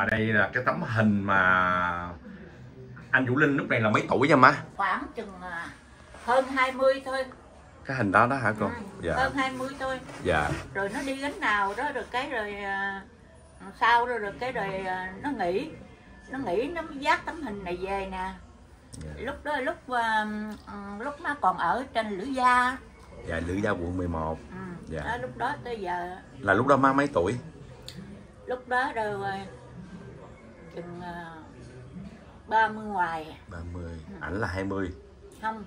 ở đây là cái tấm hình mà anh Vũ Linh lúc này là mấy tuổi nha má? Khoảng chừng à, hơn 20 thôi. Cái hình đó đó hả cô? Ừ, dạ. hơn 20 thôi. Dạ. Rồi nó đi gánh nào đó rồi cái rồi à, sau rồi rồi cái rồi à, nó nghỉ. Nó nghỉ nó mới dắt tấm hình này về nè. Dạ. lúc đó lúc ừ, lúc nó còn ở trên lưỡi gia. Dạ lữ gia quận 11 ừ. Dạ. đó, lúc đó tới giờ. Là lúc đó má mấy tuổi? Lúc đó rồi chừng à, 30 ngoài 30 ảnh là 20 không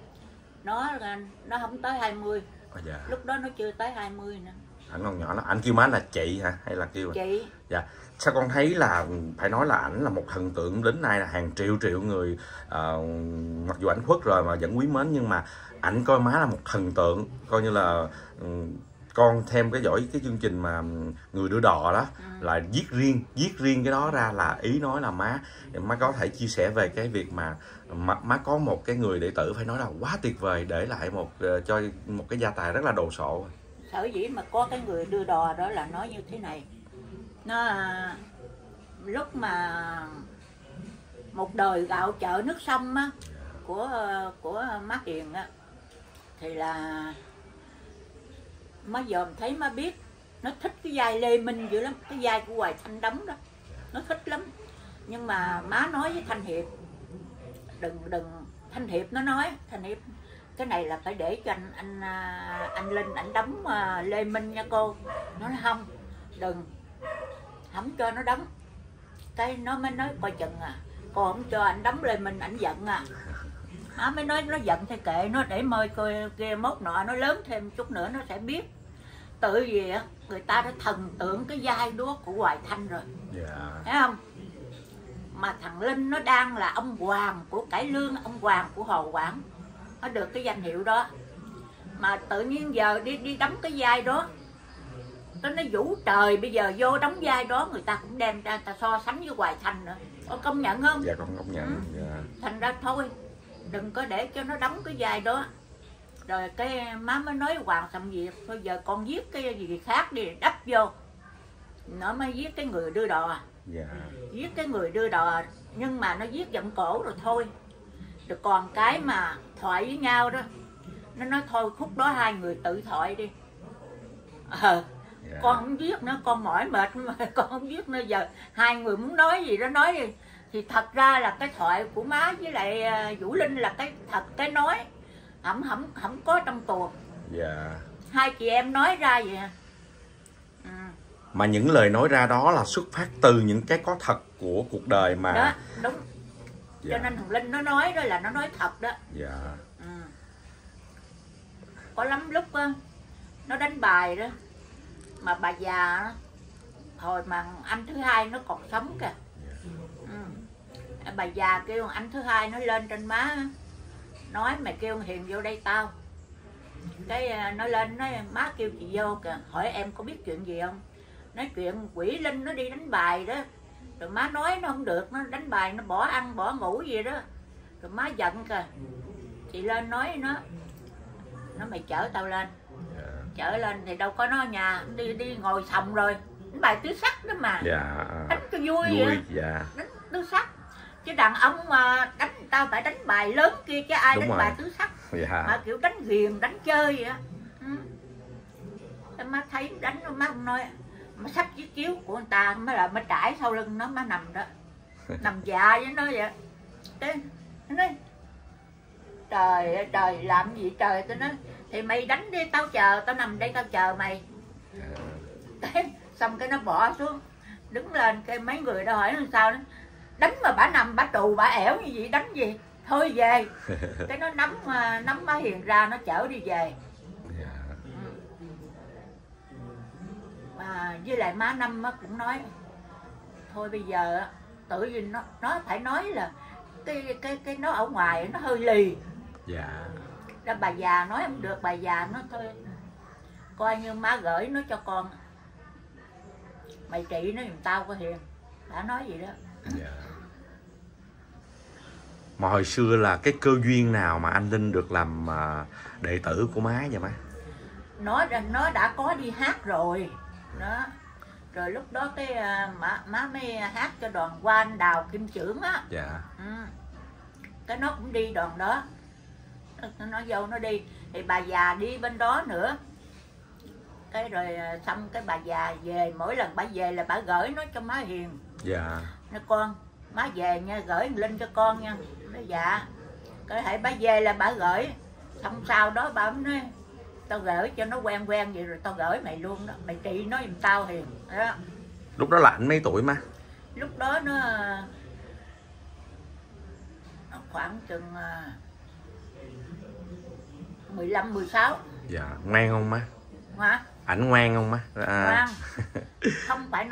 nó là- nó không tới 20 à, dạ lúc đó nó chưa tới 20 nữa. Ảnh còn nhỏ lắm. Ảnh kêu má là chị hả? Hay là kêu chị. Dạ. Sao con thấy là phải nói là ảnh là một thần tượng đến nay là hàng triệu triệu người ờ, mặc dù ảnh khuất rồi mà vẫn quý mến nhưng mà ảnh coi má là một thần tượng coi như là ừ, con thêm cái dõi cái chương trình mà người đưa đò đó là viết riêng viết riêng cái đó ra là ý nói là má má có thể chia sẻ về cái việc mà má, má có một cái người đệ tử phải nói là quá tuyệt vời để lại một ờ, cho một cái gia tài rất là đồ sộ. Sở dĩ mà có cái người đưa đò đó là nói như thế này. Nó lúc mà một đời gạo chợ nước sông á của của má hiền á thì là má dòm thấy má biết, nó thích cái vai lê minh dữ lắm, cái vai của hoài thanh đóng đó, nó thích lắm. Nhưng mà má nói với thanh hiệp, đừng đừng, thanh hiệp nó nói, thanh hiệp, cái này là phải để cho anh anh à, anh linh ảnh đóng à, lê minh nha cô. Nó nói, không, đừng không cho nó đóng. Cái nó mới nói, coi chừng à còn không cho anh đóng lê minh, ảnh giận à. Nó mới nói, nó giận thì kệ nó, để mời coi kia mốt nọ, nó lớn thêm chút nữa nó sẽ biết tự vì á người ta đã thần tượng cái vai đó của hoài thanh rồi. Dạ. Thấy không? Mà thằng linh nó đang là ông hoàng của cải lương ông hoàng của hồ quảng. Nó được cái danh hiệu đó. Mà tự nhiên giờ đi đi đóng cái vai đó. Nó nó vũ trời bây giờ vô đóng vai đó người ta cũng đem ra ta so sánh với hoài thanh nữa. Có công nhận không? Dạ con công nhận. Dạ. thành ra thôi đừng có để cho nó đóng cái vai đó rồi cái má mới nói hoàng xong việc thôi giờ con viết cái gì khác đi đắp vô. Nó mới viết cái người đưa đò. Dạ. Viết cái người đưa đò nhưng mà nó viết giọng cổ rồi thôi. Rồi còn cái mà thoại với nhau đó nó nói thôi khúc đó hai người tự thoại đi. Ờ dạ. con không viết nữa con mỏi mệt mà con không viết nữa. Giờ hai người muốn nói gì đó nói đi. Thì thật ra là cái thoại của má với lại à, vũ linh là cái thật cái nói không không không có trong tuồng dạ hai chị em nói ra vậy à. ừ. mà những lời nói ra đó là xuất phát từ những cái có thật của cuộc đời mà đó đúng dạ. cho nên thằng linh nó nói đó là nó nói thật đó dạ ừ. có lắm lúc á nó đánh bài đó mà bà già hồi mà anh thứ hai nó còn sống kìa ừ. bà già kêu anh thứ hai nó lên trên má nói mày kêu hiền vô đây tao. Cái à, nó lên nói má kêu chị vô kìa hỏi em có biết chuyện gì không? Nói chuyện quỷ linh nó đi đánh bài đó. Rồi má nói nó không được nó đánh bài nó bỏ ăn bỏ ngủ gì đó. Rồi má giận kìa. Chị lên nói nó nó mày chở tao lên. Dạ. Chở lên thì đâu có nó ở nhà đi đi ngồi sòng rồi. Đánh bài tứ sắc đó mà. Dạ. Đánh cho vui, vui vậy đó. dạ. Đánh tứ sắc chứ đàn ông mà đánh tao phải đánh bài lớn kia chứ ai Đúng đánh rồi. bài tứ sắc mà dạ kiểu đánh ghiền đánh chơi vậy á. Ừ. Thế má thấy đánh nó má nói má sắp chiếc chiếu của người ta mới là má trải sau lưng nó má nằm đó. Nằm dạ với nó vậy thế nó nói trời ơi trời làm gì trời? Tôi nói thì mày đánh đi tao chờ tao nằm đây tao chờ mày. Cái xong cái nó bỏ xuống đứng lên cái mấy người đó hỏi làm sao đó đánh mà bả nằm bả trù bả ẻo như vậy đánh gì? Thôi về. Cái nó nắm à, nắm má hiền ra nó chở đi về. Dạ. Mà với lại má năm á cũng nói thôi bây giờ tự nhiên nó nó phải nói là cái cái cái nó ở ngoài nó hơi lì. Dạ. Ra bà già nói không được bà già nó thôi coi như má gửi nó cho con. Mày trị nó giùm tao có hiền. Đã nói gì đó. Dạ mà hồi xưa là cái cơ duyên nào mà anh Linh được làm à, đệ tử của má vậy má? Nó nó đã có đi hát rồi. Đó. Rồi lúc đó cái à, má, má mới hát cho đoàn quan đào kim trưởng á. Dạ. Ừ. cái nó cũng đi đoàn đó. Nó, nó vô nó đi. Thì bà già đi bên đó nữa. Cái rồi à, xong cái bà già về mỗi lần bà về là bà gửi nó cho má hiền. Dạ. Nói con má về nha gửi linh cho con nha. Nói dạ. Cái hãy bà về là bà gửi. Xong sau đó bà nói tao gửi cho nó quen quen vậy rồi tao gửi mày luôn đó. Mày trị nó giùm tao hiền. Đó. Lúc đó là ảnh mấy tuổi má? Lúc đó nó nó khoảng chừng à, 15 16 dạ ngoan không má? Hả ảnh ngoan không má? À, Ngoan.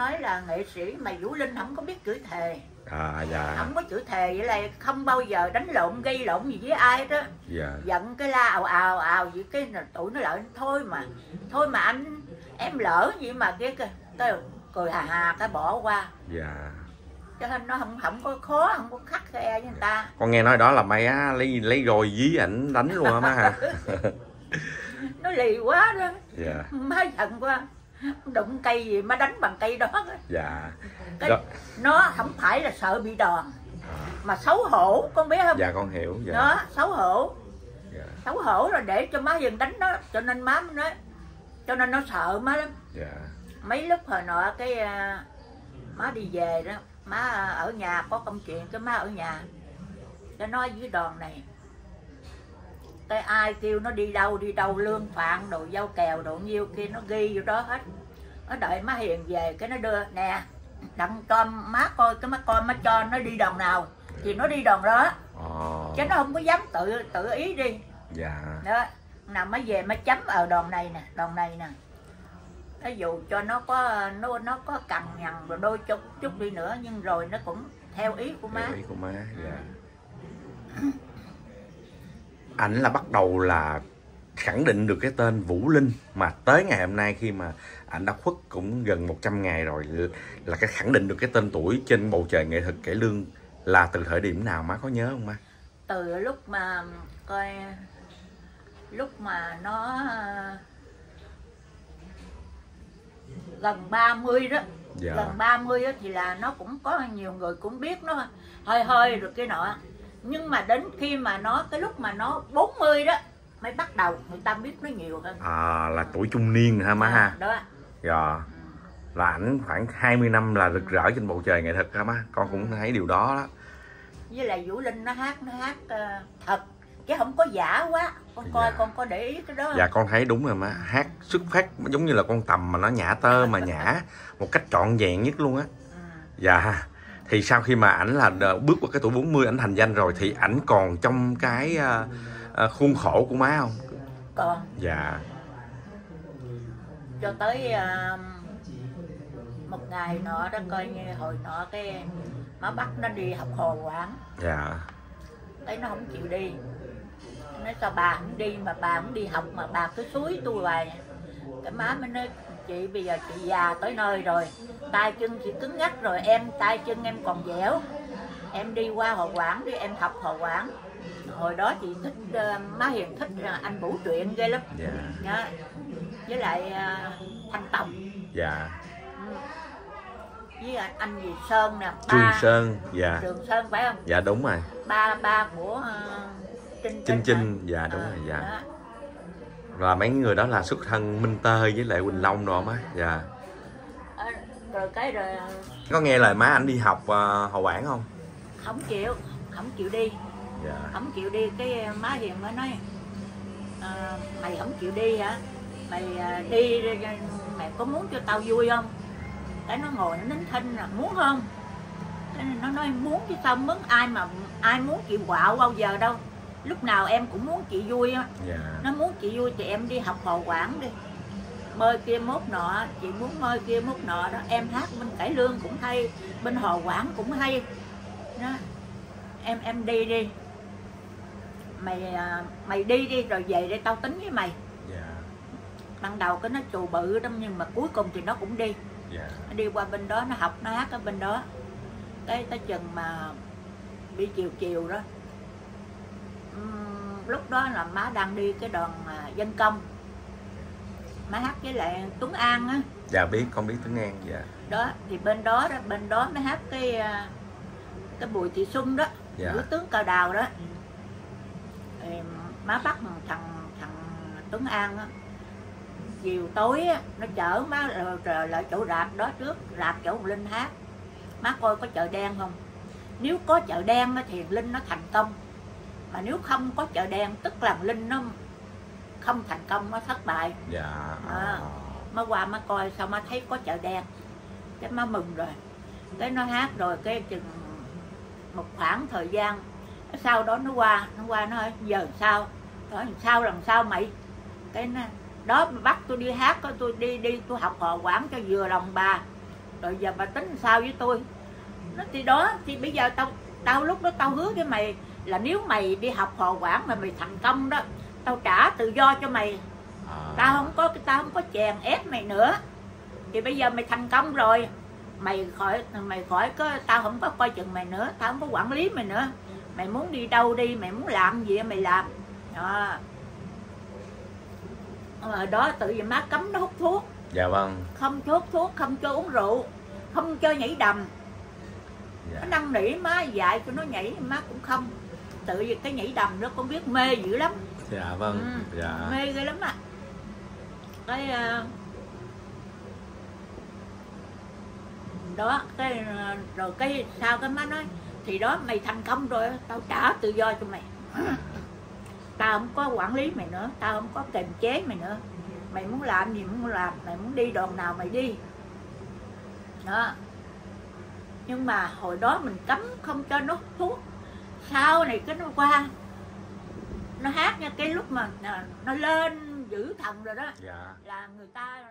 Nói là nghệ sĩ mà Vũ Linh không có biết chửi thề. À dạ. Không có chửi thề vậy là không bao giờ đánh lộn gây lộn gì với ai đó dạ. Giận cái la ào ào ào vậy cái tụi nó lại thôi mà thôi mà anh em lỡ gì mà cái cái, cái cười hà hà cái bỏ qua. Dạ. Cho nên nó không không có khó không có khắc khe với người ta. Con nghe nói đó là mày á lấy lấy roi dí ảnh đánh luôn á má hả? Nó lì quá đó. Dạ. Má giận quá đụng cây gì má đánh bằng cây đó. Dạ. Cái, Đó. nó không phải là sợ bị đòn mà xấu hổ con biết không? Dạ con hiểu dạ. Đó xấu hổ. Dạ. Xấu hổ rồi để cho má dừng đánh nó cho nên má mới nói cho nên nó sợ má lắm. Dạ. Mấy lúc hồi nọ cái à, má đi về đó má ở nhà có công chuyện cái má ở nhà cái nói với đòn này cái ai kêu nó đi đâu đi đâu lương phạn đồ dâu kèo đồ nhiêu kia nó ghi vô đó hết. Nó đợi má hiền về cái nó đưa nè đặng cho má coi cái má coi má cho nó đi đòn nào thì nó đi đòn đó. Ồ. chứ nó không có dám tự tự ý đi. Dạ. Đó nào mới về mới chấm ở đòn này nè đòn này nè. Nó dù cho nó có nó nó có cằn nhằn rồi đôi chút chút đi nữa nhưng rồi nó cũng theo ý của má. Theo ý của má dạ ảnh là bắt đầu là khẳng định được cái tên Vũ Linh mà tới ngày hôm nay khi mà ảnh đã khuất cũng gần 100 ngày rồi là cái khẳng định được cái tên tuổi trên bầu trời nghệ thuật cải lương là từ thời điểm nào má có nhớ không má? từ lúc mà coi lúc mà nó à, gần 30 đó Dạ. gần 30 á thì là nó cũng có nhiều người cũng biết nó hơi hơi rồi cái nọ nhưng mà đến khi mà nó cái lúc mà nó 40 đó mới bắt đầu người ta biết nó nhiều hơn À là tuổi trung niên ha má ha. đó Dạ. Là ảnh khoảng 20 năm là rực rỡ trên bầu trời nghệ thuật ha má. Con cũng thấy điều đó đó. với lại Vũ Linh nó hát nó hát ờ, thật chứ không có giả quá con coi Dạ. con có để ý cái đó Dạ con thấy đúng rồi má. Hát xuất phát giống như là con tầm mà nó nhả tơ mà nhả một cách trọn vẹn nhất luôn á. ừ. Dạ. Thì sau khi mà ảnh là bước qua cái tuổi 40 ảnh thành danh rồi thì ảnh còn trong cái à, khuôn khổ của má không? còn Dạ. cho tới ờ, một ngày nọ đó coi như hồi nọ cái má bắt nó đi học hồ quảng Dạ. cái nó không chịu đi nói sao bà không đi mà bà không đi học mà bà cứ suối tôi hoài cái má mới nói chị bây giờ chị già tới nơi rồi tay chân chị cứng ngắc rồi em tay chân em còn dẻo em đi qua hồ quảng đi em học hồ quảng hồi đó chị thích ờ, má hiền thích ờ, anh vũ truyện ghê lắm Dạ. Đó. với lại ờ, thanh tòng Dạ. Ừ. với anh, anh gì sơn nè Trường ba Sơn. Dạ. trường sơn phải không Dạ đúng rồi. ba ba của ờ, trinh? Chinh. Dạ đúng rồi. Dạ. đó. Và mấy người đó là xuất thân Minh Tơ với lại Quỳnh Long rồi má. Dạ. Ờ, rồi cái rồi Có nghe lời má ảnh đi học uh, Hồ Quảng không? không chịu không chịu đi Dạ. không chịu đi cái má hiền mới nói "Ờ, mày không chịu đi hả mày ờ, đi mày có muốn cho tao vui không cái nó ngồi nó nín thinh là muốn không cái nó nói muốn chứ sao muốn ai mà ai muốn chị quạo bao giờ đâu lúc nào em cũng muốn chị vui á. Dạ. nó muốn chị vui thì em đi học hồ quảng đi. Mơi kia mốt nọ chị muốn mơi kia mốt nọ đó. Em hát bên cải lương cũng hay bên hồ quảng cũng hay. Đó. Em em đi đi. Mày à, mày đi đi rồi về đây tao tính với mày. Dạ. ban đầu cái nó chù bự đó nhưng mà cuối cùng thì nó cũng đi. Dạ. nó đi qua bên đó nó học nó hát ở bên đó. Cái tới chừng mà đi chiều chiều đó lúc đó là má đang đi cái đoàn à, dân công. Má hát với lại Tuấn An á. Dạ biết con biết tiếng An dạ. Đó thì bên đó đó bên đó mới hát cái à, cái bùi thị xuân đó dạ. Nữ tướng cờ đào đó. Thì má bắt thằng thằng tuấn an á. Chiều tối á, nó chở má lại chỗ rạp đó trước rạp chỗ linh hát. Má coi có chợ đen không? Nếu có chợ đen thì linh nó thành công mà nếu không có chợ đen tức là linh nó không thành công nó thất bại. Dạ À. má qua má coi sao má thấy có chợ đen. Cái má mừng rồi. Cái nó hát rồi cái chừng một khoảng thời gian sau đó nó qua nó qua nó hỏi giờ sao? Nó hỏi sao làm sao mày? Cái nó đó bắt tôi đi hát có tôi đi đi tôi học hò quán cho vừa lòng bà. Rồi giờ bà tính sao với tôi nó thì đó thì bây giờ tao tao lúc đó tao hứa với mày là nếu mày đi học hò quán mà mày thành công đó tao trả tự do cho mày. À. tao không có tao không có chèn ép mày nữa. Thì bây giờ mày thành công rồi mày khỏi mày khỏi có tao không có coi chừng mày nữa tao không có quản lý mày nữa. Mày muốn đi đâu đi mày muốn làm gì mày làm. Đó. Ở đó tự nhiên má cấm nó hút thuốc. Dạ vâng. Không hút thuốc không cho uống rượu không cho nhảy đầm. Dạ. Nó năn nỉ má dạy cho nó nhảy má cũng không tự cái nhảy đầm đó con biết mê dữ lắm. Dạ vâng. Ừ. dạ. mê ghê lắm à cái ờ, đó cái ờ, rồi cái sao cái má nói thì đó mày thành công rồi tao trả tự do cho mày. Tao không có quản lý mày nữa tao không có kềm chế mày nữa. Mày muốn làm gì muốn làm mày muốn đi đoàn nào mày đi. Đó. Nhưng mà hồi đó mình cấm không cho nó hút thuốc sau này cái nó qua. Nó hát nha cái lúc mà à, nó lên giữ thần rồi đó dạ. là người ta